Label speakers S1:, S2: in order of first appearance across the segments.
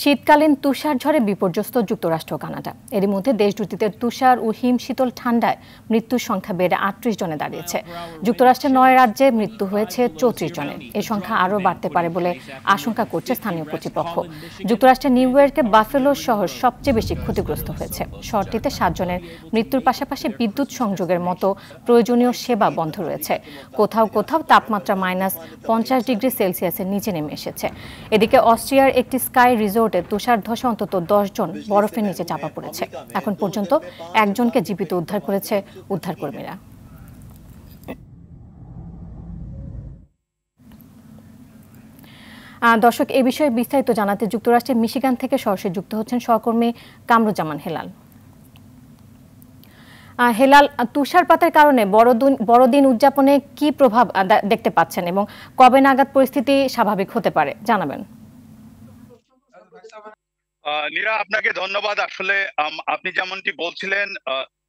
S1: শীতকালীন তুষার ঝড়ে বিপর্যস্ত যুক্তরাষ্ট্র কানাডা। এর মধ্যে দেশ দুটিতে তুষার ও হিম শীতল ঠান্ডায় মৃত্যুর সংখ্যা বেড়ে আটত্রিশ জনে দাঁড়িয়েছে। যুক্তরাষ্ট্রের নয় রাজ্যে মৃত্যু হয়েছে চৌত্রিশ জনের। এই সংখ্যা আরও বাড়তে পারে বলে আশঙ্কা করছে স্থানীয় কর্তৃপক্ষ। যুক্তরাষ্ট্রের নিউ ইয়র্কে বাফেলো শহর সবচেয়ে বেশি ক্ষতিগ্রস্ত হয়েছে। শহরটিতে সাতজনের মৃত্যুর পাশাপাশি বিদ্যুৎ সংযোগের মতো প্রয়োজনীয় সেবা বন্ধ রয়েছে। কোথাও কোথাও তাপমাত্রা মাইনাস পঞ্চাশ ডিগ্রি সেলসিয়াসের নিচে নেমে এসেছে। এদিকে অস্ট্রিয়ার একটি স্কাই রিসোর্টে তুষার ধসে অন্তত জন বরফের নিচে চাপা পড়েছে। এখন পর্যন্ত একজনকে জীবিত উদ্ধার করেছে উদ্ধারকর্মীরা। দর্শক, এ বিষয়ে বিস্তারিত জানাতে যুক্তরাষ্ট্রের মিশিগান থেকে সরাসরি যুক্ত হচ্ছেন সহকর্মী কামরুজ্জামান হেলাল। হেলাল, তুষারপাতের কারণে বড়দিন বড়দিন উদযাপনে কি প্রভাব দেখতে পাচ্ছেন এবং কবে নাগাদ পরিস্থিতি স্বাভাবিক হতে পারে? জানাবেন।
S2: নীরা, আপনাকে ধন্যবাদ। আসলে আপনি যেমনটি বলছিলেন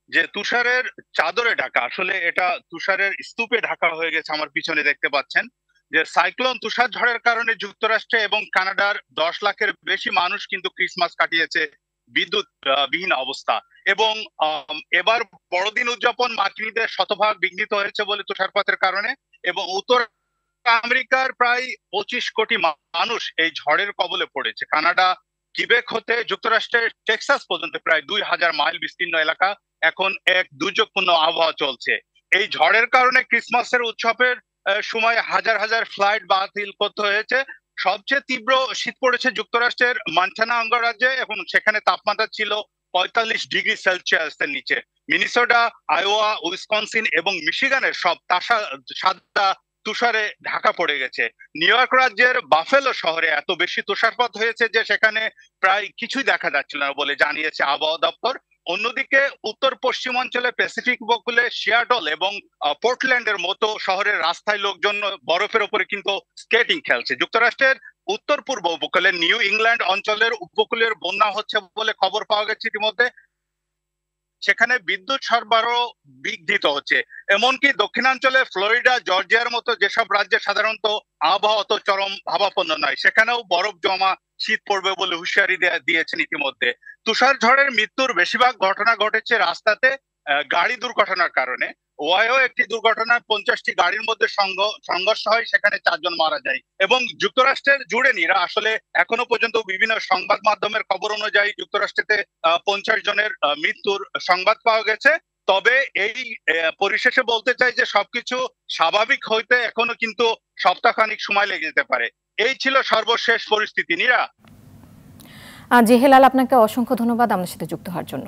S2: যে তুষারের চাদরে ঢাকা, আসলে এটা তুষারের স্তূপে ঢাকা হয়ে গেছে, আমার পিছনে দেখতে পাচ্ছেন। যে সাইক্লোন তুষার ঝড়ের কারণে যুক্তরাষ্ট্রে এবং কানাডার দশ লাখের বেশি মানুষ কিন্তু ক্রিসমাস কাটিয়েছে বিদ্যুৎ বিহীন অবস্থা। এবং এবার বড়দিন উদযাপন মার্কিনীদের শতভাগ বিঘ্নিত হয়েছে বলে তুষারপাতের কারণে এবং উত্তর আমেরিকার প্রায় পঁচিশ কোটি মানুষ এই ঝড়ের কবলে পড়েছে। কানাডা, কিবেক হতে যুক্তরাষ্ট্রের টেক্সাস পর্যন্ত প্রায় দুই হাজার মাইল বিস্তীর্ণ এলাকা এখন এক দুর্যোগপূর্ণ আবহাওয়া চলছে। এই ঝড়ের কারণে ক্রিসমাসের উৎসবের সময় হাজার হাজার ফ্লাইট বাতিল করতে হয়েছে। সবচেয়ে তীব্র শীত পড়েছে যুক্তরাষ্ট্রের মানছানা অঙ্গরাজ্যে এবং সেখানে তাপমাত্রা ছিল পঁয়তাল্লিশ ডিগ্রি সেলসিয়াসের নিচে। মিনিসোডা আয়োয়া উইসকনসিন এবং মিশিগানের সব তাসা সাদা তুষারে ঢাকা পড়ে গেছে। নিউ ইয়র্ক রাজ্যের বাফেলো শহরে এত বেশি তুষারপাত হয়েছে যে সেখানে প্রায় কিছুই দেখা যাচ্ছিল না বলে জানিয়েছে আবহাওয়া দপ্তর। অন্যদিকে উত্তর পশ্চিম অঞ্চলে প্যাসিফিক উপকূলে শিয়াটল এবং পোর্টল্যান্ডের মতো শহরের রাস্তায় লোকজন বরফের উপরে কিন্তু স্কেটিং খেলছে। যুক্তরাষ্ট্রের উত্তর পূর্ব উপকূলে নিউ ইংল্যান্ড অঞ্চলের উপকূলের বন্যা হচ্ছে বলে খবর পাওয়া গেছে ইতিমধ্যে। সেখানে বিদ্যুৎ সরবরাহ বিঘ্নিত হচ্ছে। এমনকি দক্ষিণাঞ্চলে ফ্লোরিডা, জর্জিয়ার মতো যেসব রাজ্যে সাধারণত আবহাওয়া অত চরম ভাবাপন্ন নয়, সেখানেও বরফ জমা শীত পড়বে বলে হুঁশিয়ারি দিয়েছেন ইতিমধ্যে। তুষার ঝড়ের মৃত্যুর বেশিরভাগ ঘটনা ঘটেছে রাস্তাতে গাড়ি দুর্ঘটনার কারণে। ওয়াইও একটি দুর্ঘটনায় পঞ্চাশটি গাড়ির মধ্যে সংঘর্ষ হয়, সেখানে চারজন মারা যায়। এবং যুক্তরাষ্ট্রের জুড়ে নিরা আসলে এখনও পর্যন্ত বিভিন্ন সংবাদ মাধ্যমের খবর অনুযায়ী যুক্তরাষ্ট্রেতে পঞ্চাশ জনের মৃত্যুর সংবাদ পাওয়া গেছে। তবে এই পরিশেষে বলতে চাই যে সবকিছু স্বাভাবিক হইতে এখনও কিন্তু সপ্তাহখানিক সময় লেগে যেতে পারে। এই ছিল সর্বশেষ পরিস্থিতি। নিরা?
S1: জি, হেলাল, আপনাকে অসংখ্য ধন্যবাদ। আমাদের সাথে যুক্ত হওয়ার জন্য।